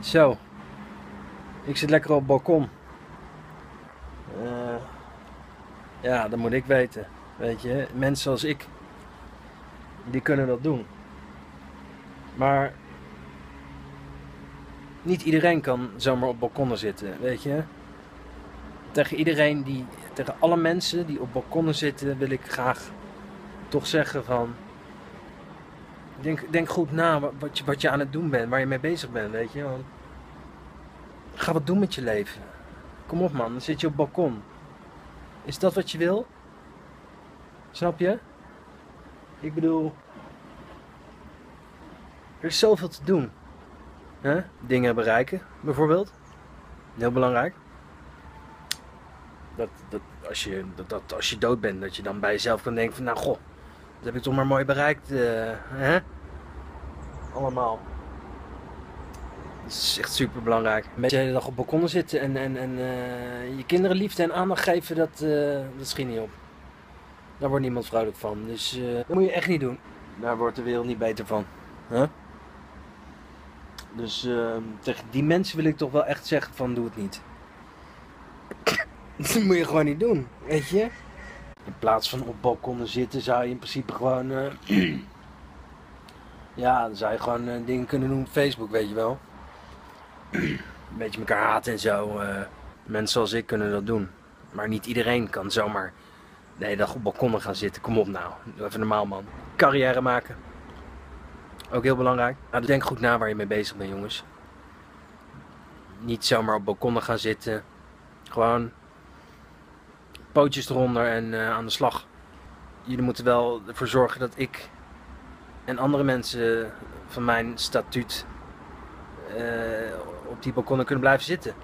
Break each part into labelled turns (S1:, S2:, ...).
S1: Zo. Ik zit lekker op het balkon. Eh, ja, dat moet ik weten. Weet je, mensen zoals ik, die kunnen dat doen. Maar niet iedereen kan zomaar op balkonnen zitten, weet je. Tegen iedereen die, tegen alle mensen die op balkonnen zitten, wil ik graag toch zeggen van... Denk, denk goed na wat je, wat je aan het doen bent, waar je mee bezig bent, weet je. Ga wat doen met je leven. Kom op man, dan zit je op balkon. Is dat wat je wil? Snap je? Ik bedoel, er is zoveel te doen. Dingen bereiken, bijvoorbeeld. Heel belangrijk. Dat, dat, als je, dat, als je dood bent, dat je dan bij jezelf kan denken van, nou goh, dat heb ik toch maar mooi bereikt. eh, hè? Allemaal. Dat is echt super belangrijk. Met je de hele dag op balkonnen zitten en, en, en eh, je kinderen liefde en aandacht geven, dat, eh, dat schiet niet op. Daar wordt niemand vrolijk van. Dus eh, dat moet je echt niet doen. Daar wordt de wereld niet beter van. Huh? Dus eh, tegen die mensen wil ik toch wel echt zeggen van doe het niet. dat moet je gewoon niet doen, weet je. In plaats van op balkonnen zitten zou je in principe gewoon... ja, dan zou je gewoon eh, dingen kunnen doen op Facebook, weet je wel. Een beetje elkaar haten en zo. eh. mensen zoals ik kunnen dat doen. Maar niet iedereen kan zomaar de hele op balkonnen gaan zitten. Kom op nou, even normaal man. Carrière maken. Ook heel belangrijk. Nou, denk goed na waar je mee bezig bent, jongens. Niet zomaar op balkonnen gaan zitten. Gewoon pootjes eronder en eh, aan de slag. Jullie moeten wel ervoor zorgen dat ik en andere mensen van mijn statuut eh, op die balkonnen kunnen blijven zitten.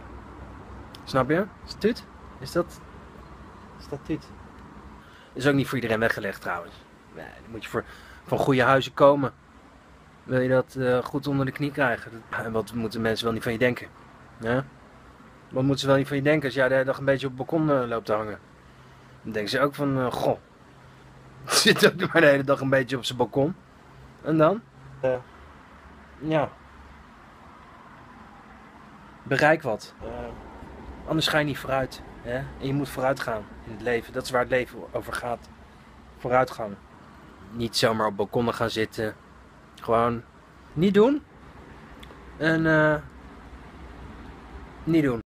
S1: Snap je? Statuut? Is dat statuut? Is ook niet voor iedereen weggelegd trouwens. Nee, dan moet je voor, van goede huizen komen. Wil je dat eh, goed onder de knie krijgen? En wat moeten mensen wel niet van je denken? Ja? Wat moeten ze wel niet van je denken als jij de hele dag een beetje op het balkon eh, loopt te hangen? Dan denken ze ook van, goh, zit ook maar de hele dag een beetje op zijn balkon. En dan? Eh, ja. Bereik wat. Eh, anders ga je niet vooruit. Hè? En je moet vooruit gaan in het leven. Dat is waar het leven over gaat. Vooruitgang. Niet zomaar op balkonnen gaan zitten. Gewoon niet doen. En eh niet doen.